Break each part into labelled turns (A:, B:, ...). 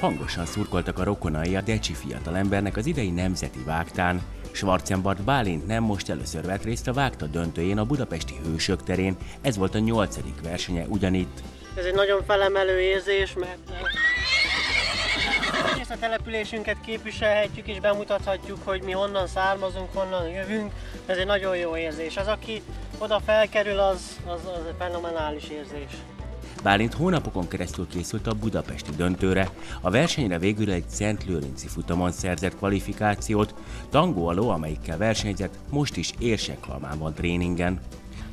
A: Hangosan szurkoltak a rokonai a Decsi fiatalembernek az idei nemzeti vágtán. Schwarzenbart Bálint nem most először vett részt a vágta döntőjén a budapesti hősök terén, ez volt a nyolcadik versenye ugyanitt.
B: Ez egy nagyon felemelő érzés, mert ezt a településünket képviselhetjük és bemutathatjuk, hogy mi honnan származunk, honnan jövünk. Ez egy nagyon jó érzés. Az, aki oda felkerül, az, az, az egy fenomenális érzés.
A: Bálint hónapokon keresztül készült a budapesti döntőre. A versenyre végül egy Szent Lőrinci futamon szerzett kvalifikációt. Tangó a ló, amelyikkel versenyzett, most is Érsekhalmán van tréningen.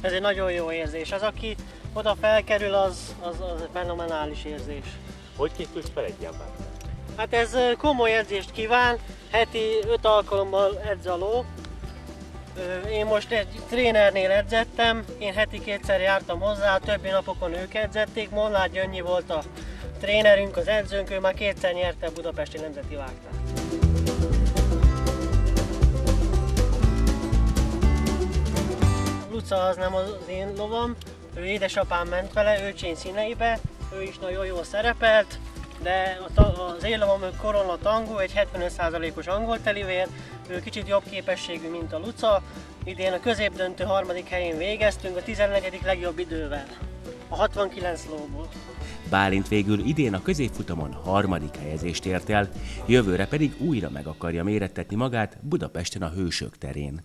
B: Ez egy nagyon jó érzés. Az, aki oda felkerül, az, az, az fenomenális érzés.
C: Hogy készülsz fel egy ilyen
B: Hát ez komoly edzést kíván, heti 5 alkalommal edz a ló. Én most egy trénernél edzettem, én heti kétszer jártam hozzá, a többi napokon ők edzették. Molnár Gyönnyi volt a trénerünk, az edzőnk, ő már kétszer nyerte Budapesti Nemzeti Vágtát. Luca az nem az én lovam, ő édesapám ment vele, ő színeibe, ő is nagyon jól szerepelt, de az élovom Korona Tango egy 75%-os angol telivér, ő kicsit jobb képességű, mint a Luca. Idén a középdöntő harmadik helyén végeztünk, a 14. legjobb idővel, a 69 lóból.
A: Bálint végül idén a középfutamon harmadik helyezést ért el, jövőre pedig újra meg akarja mérettetni magát Budapesten a Hősök terén.